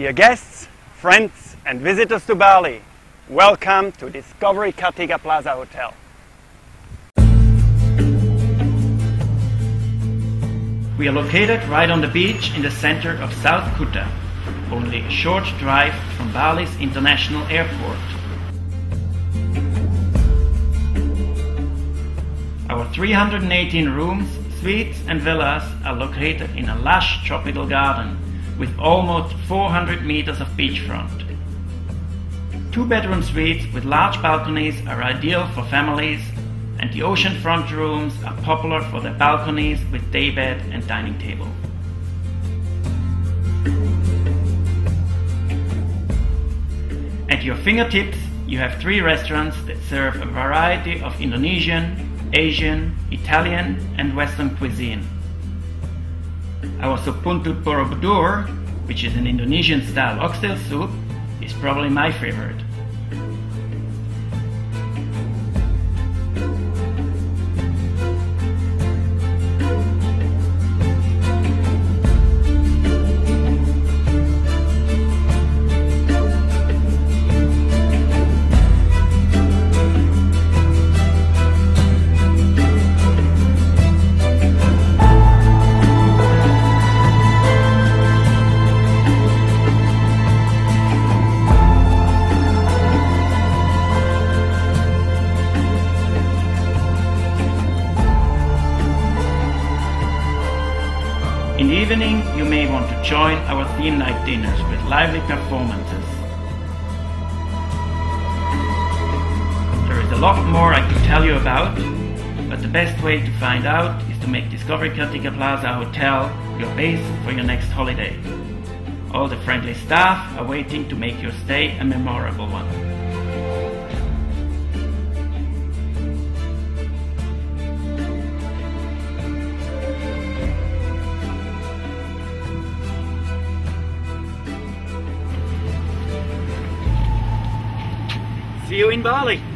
Dear guests, friends and visitors to Bali, welcome to Discovery Kartika Plaza Hotel. We are located right on the beach in the center of South Kuta, only a short drive from Bali's International Airport. Our 318 rooms, suites and villas are located in a lush tropical garden with almost 400 meters of beachfront. Two bedroom suites with large balconies are ideal for families and the oceanfront rooms are popular for their balconies with daybed and dining table. At your fingertips, you have three restaurants that serve a variety of Indonesian, Asian, Italian, and Western cuisine. Our Sop Buntut Borobudur, which is an Indonesian style oxtail soup, is probably my favorite. In the evening, you may want to join our theme night dinners with lively performances. There is a lot more I could tell you about, but the best way to find out is to make Discovery Kartika Plaza Hotel your base for your next holiday. All the friendly staff are waiting to make your stay a memorable one. See you in Bali!